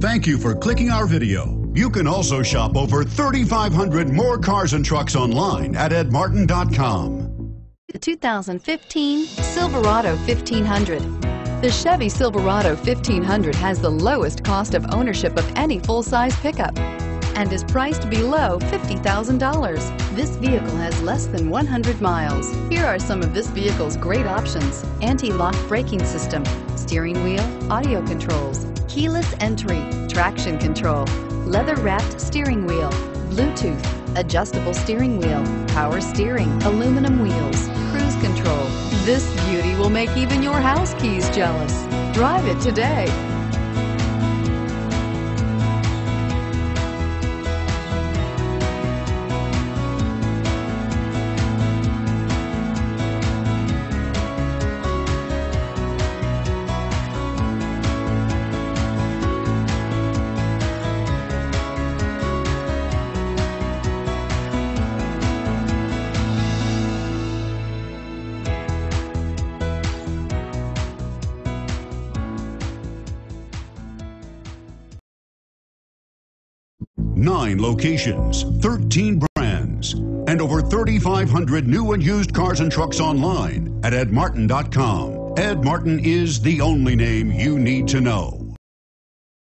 Thank you for clicking our video. You can also shop over 3,500 more cars and trucks online at edmartin.com. The 2015 Silverado 1500. The Chevy Silverado 1500 has the lowest cost of ownership of any full-size pickup and is priced below $50,000. This vehicle has less than 100 miles. Here are some of this vehicle's great options. Anti-lock braking system, steering wheel, audio controls, keyless entry, traction control, leather-wrapped steering wheel, Bluetooth, adjustable steering wheel, power steering, aluminum wheels, cruise control. This beauty will make even your house keys jealous. Drive it today. Nine locations, 13 brands, and over 3,500 new and used cars and trucks online at edmartin.com. Ed Martin is the only name you need to know.